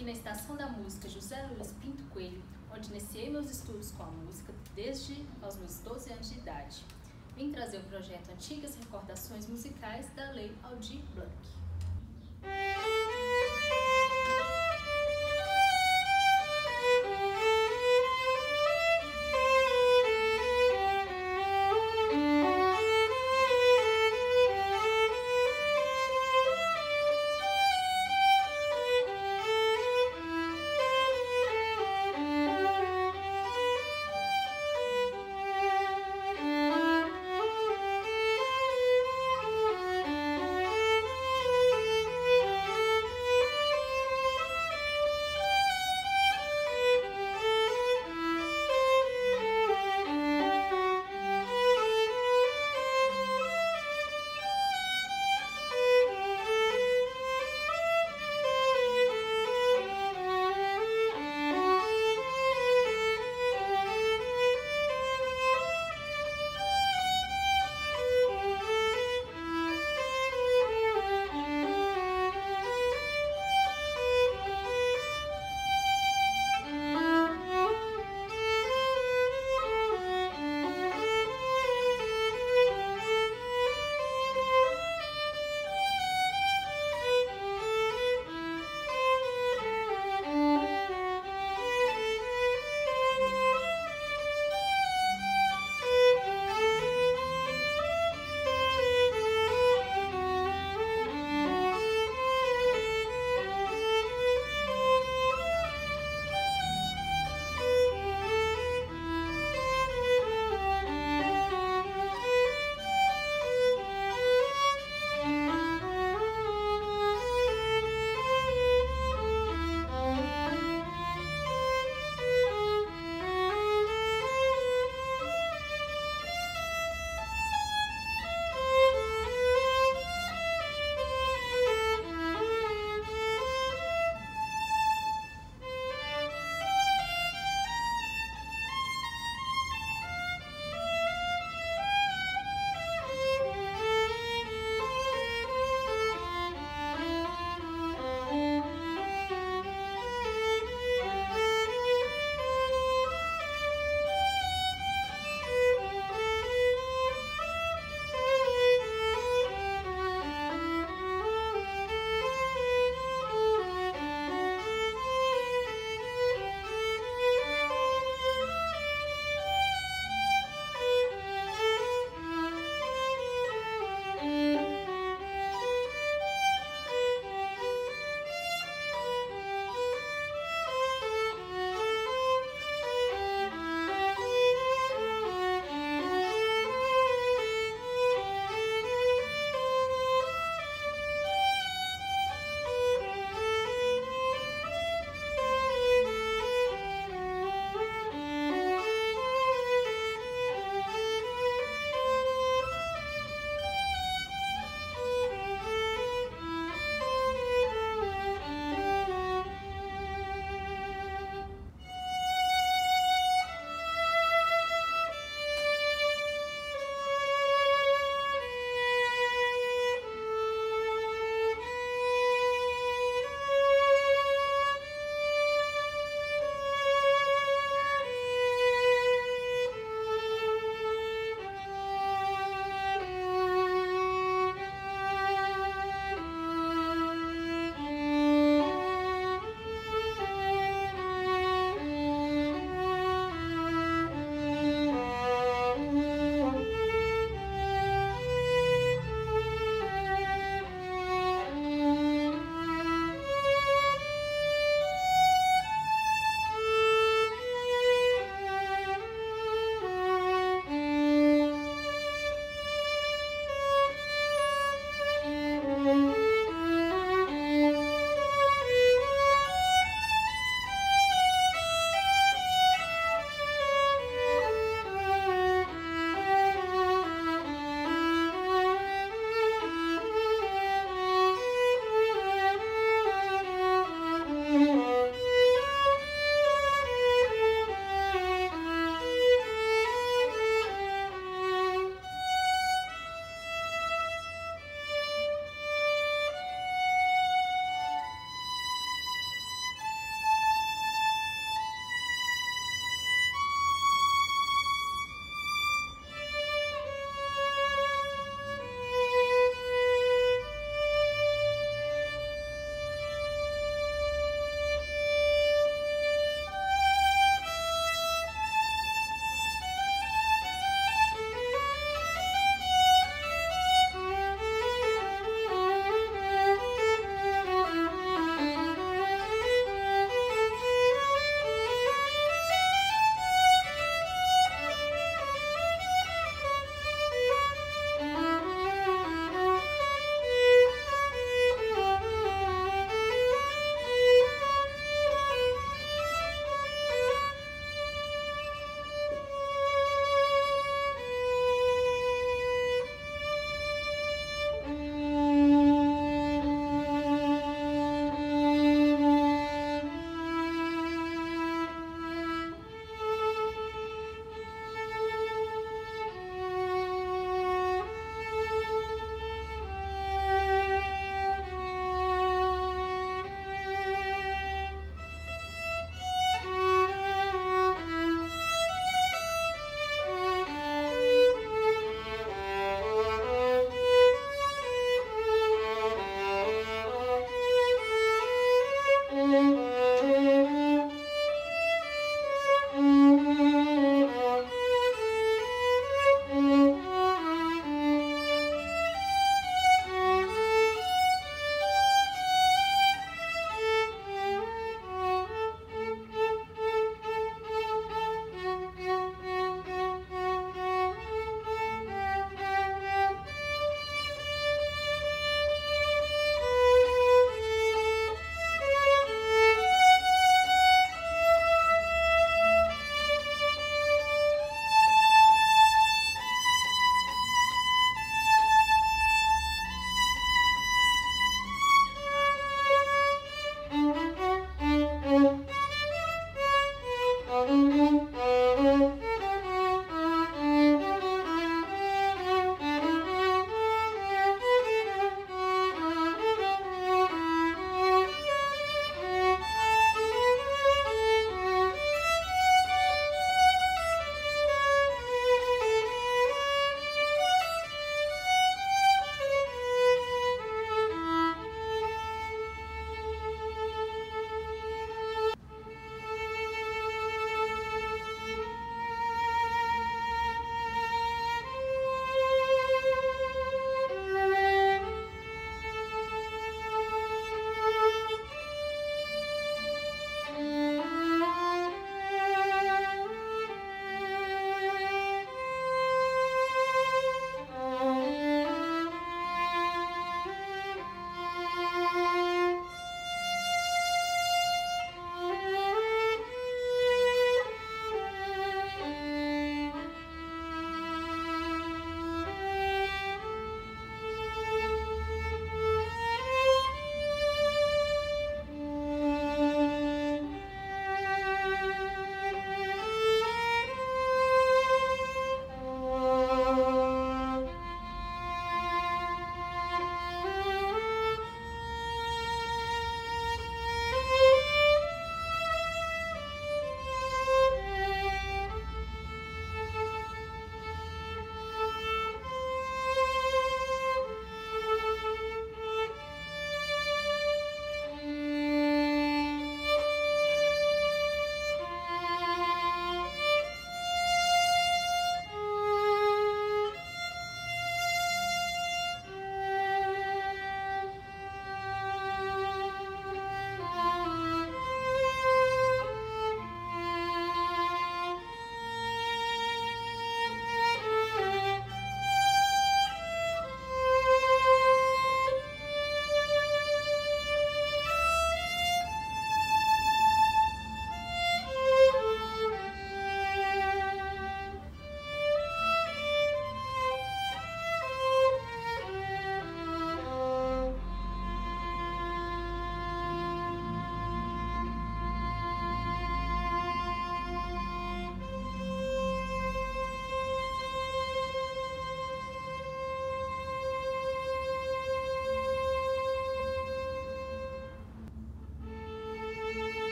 aqui na Estação da Música José Luiz Pinto Coelho, onde iniciei meus estudos com a música desde os meus 12 anos de idade. Vim trazer o projeto Antigas Recordações Musicais da Lei Aldir Blanc.